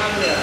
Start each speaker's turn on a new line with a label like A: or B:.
A: 他们的